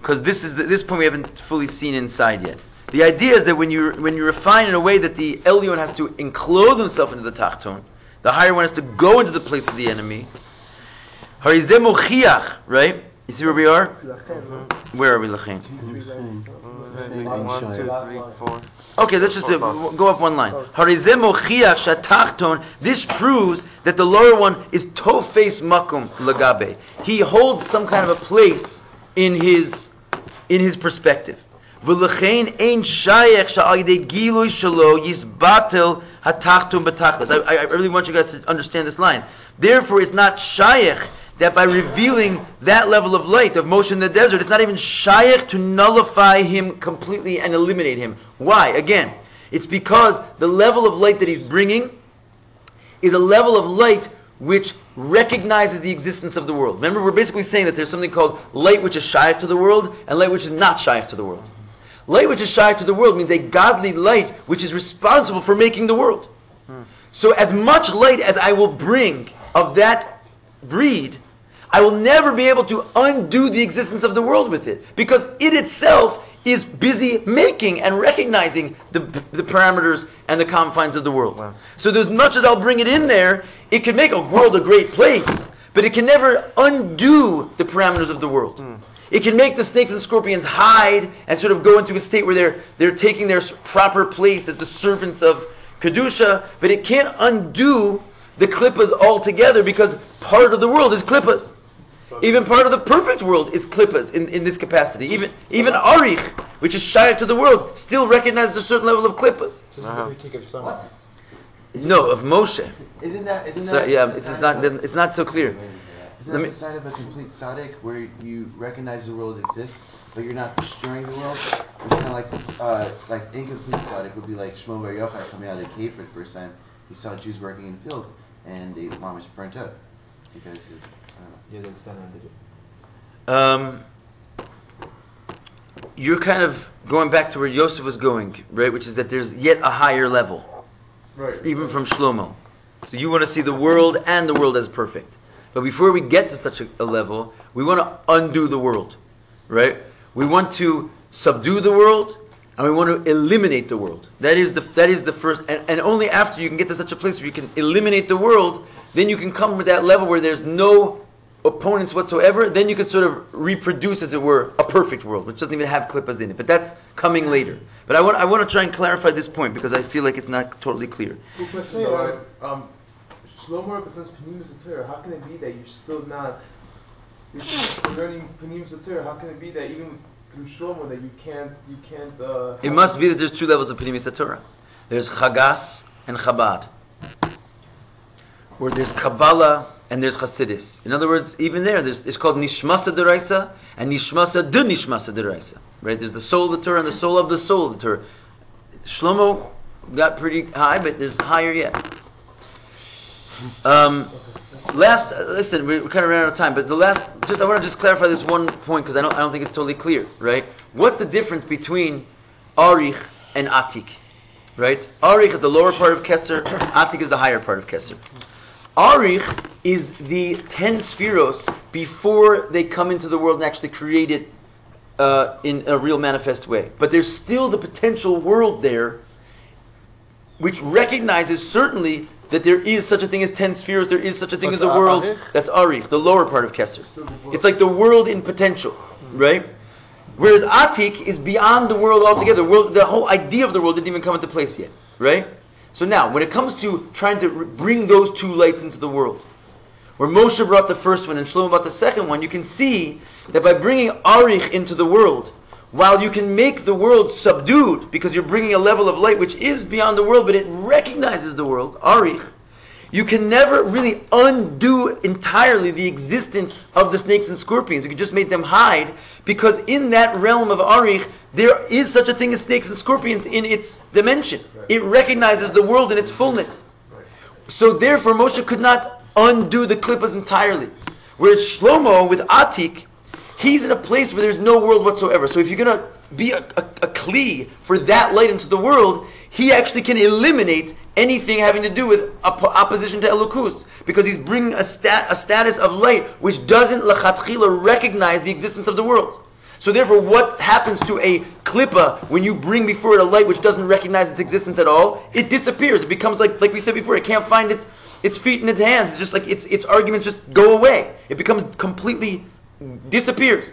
because this is the, this point we haven't fully seen inside yet. The idea is that when you when you refine in a way that the Elyon has to enclose himself into the Tachton, the higher one has to go into the place of the enemy. Harizeh mochiach, right? You see where we are? Where are we, Lachem? One, two, three, four. Okay, let's just uh, w- go up one line. Harizeh mochiach shatachton. This proves that the lower one is tofes makum lagabe. He holds some kind of a place in his in his perspective. I, really want you guys to understand this line. Therefore, it's not shayach that by revealing that level of light of motion in the desert, it's not even shayach to nullify him completely and eliminate him. Why? Again, it's because the level of light that he's bringing is a level of light which recognizes the existence of the world. Remember, we're basically saying that there's something called light which is shy to the world and light which is not shy to the world. Light which is shy to the world means a godly light which is responsible for making the world. So, as much light as I will bring of that breed, I will never be able to undo the existence of the world with it because it itself is busy making and recognizing the, the parameters and the confines of the world. So, as much as I'll bring it in there, it can make a world a great place, but it can never undo the parameters of the world. Hmm. It can make the snakes and scorpions hide and sort of go into a state where they're, they're taking their proper place as the servants of Kedusha, but it can't undo the klippas altogether because part of the world is klippas. Even part of the perfect world is klippas in, in this capacity. Even even arich, which is shy to the world, still recognizes a certain level of klippas. This is the of No, of Moshe. Isn't that isn't So, that yeah, the it's not of- it's not so clear. Isn't let that me- the sign of a complete tzaddik where you recognize the world exists, but you're not destroying the world? It's kind of like uh, like incomplete tzaddik would be like Shmuel Bar Yochai coming out of the cave for the first time. He saw Jews working in the field, and the mom was burnt up because his. I don't know. Yeah, that's the did it. Um, you're kind of going back to where Yosef was going, right? Which is that there's yet a higher level, Right. even from Shlomo. So you want to see the world and the world as perfect. But before we get to such a, a level, we want to undo the world, right? We want to subdue the world, and we want to eliminate the world. That is the that is the first, and, and only after you can get to such a place where you can eliminate the world, then you can come to that level where there's no opponents whatsoever. Then you can sort of reproduce, as it were, a perfect world, which doesn't even have klippas in it. But that's coming later. But I want I want to try and clarify this point because I feel like it's not totally clear. Um, Shlomo represents Pnimis Torah. How can it be that you're still not you're still learning Pnimis Torah? How can it be that even through Shlomo that you can't you can't? Uh, It must be that there's two levels of Pnimis Torah. There's Chagas and Chabad. Where there's Kabbalah and there's Chassidus. In other words, even there, it's called Nishmasa Deraisa and Nishmasa de Nishmasa Deraisa. Right? There's the soul of the Torah and the soul of the soul of the Torah. Shlomo got pretty high, but there's higher yet. Um, last, listen, we're kind of running out of time, but the last, just I want to just clarify this one point because I don't, I don't think it's totally clear, right? What's the difference between Arich and Atik, right? Arich is the lower part of Kesser, Atik is the higher part of Kesser. Arich is the ten sefiros before they come into the world and actually create it uh, in a real manifest way. But there's still the potential world there which recognizes certainly that there is such a thing as ten spheres, there is such a thing What's as a a- world. Arich? That's Arich, the lower part of Kesser. It's like the world in potential, right? Whereas Atik is beyond the world altogether. The, world, the whole idea of the world didn't even come into place yet, right? So now, when it comes to trying to bring those two lights into the world, where Moshe brought the first one and Shlomo brought the second one, you can see that by bringing Arich into the world, while you can make the world subdued because you're bringing a level of light which is beyond the world, but it recognizes the world, Arich, you can never really undo entirely the existence of the snakes and scorpions. You can just make them hide because in that realm of Arich, there is such a thing as snakes and scorpions in its dimension. It recognizes the world in its fullness. So therefore, Moshe could not undo the klippas entirely. Whereas Shlomo with Atik, he's in a place where there's no world whatsoever. So if you're gonna be a, a, a kli for that light into the world, he actually can eliminate anything having to do with op- opposition to Elokus, because he's bringing a, stat, a status of light which doesn't lachatchila recognize the existence of the world. So therefore, what happens to a klippa when you bring before it a light which doesn't recognize its existence at all? It disappears. It becomes like, like we said before, it can't find its its feet and its hands. It's just like its its arguments just go away. It becomes completely disappears.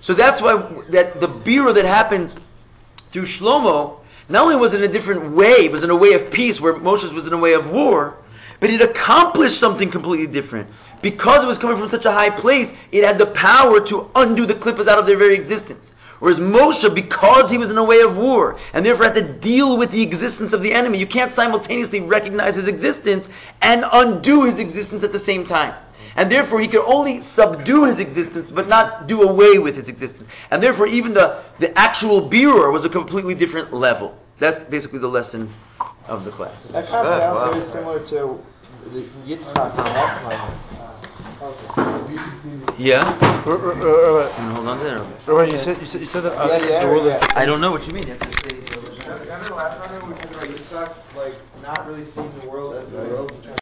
So that's why that the birur that happens through Shlomo not only was it in a different way, it was in a way of peace where Moshe's was in a way of war, but it accomplished something completely different. Because it was coming from such a high place, it had the power to undo the klippas out of their very existence. Whereas Moshe, because he was in a way of war, and therefore had to deal with the existence of the enemy, you can't simultaneously recognize his existence and undo his existence at the same time. And therefore he could only subdue his existence, but not do away with his existence. And therefore even the, the actual birur was a completely different level. That's basically the lesson of the class. That kind of sounds very similar to the Yitzchak and Lachman. Yeah? R- r- r- r- Can hold on there. that? Rabbi, you said you said, you said that uh, Yeah, yeah, the world of- yeah. I don't know what you mean. Remember the last time we were talking about Yitzchak, like not really seeing the world as the world, and trying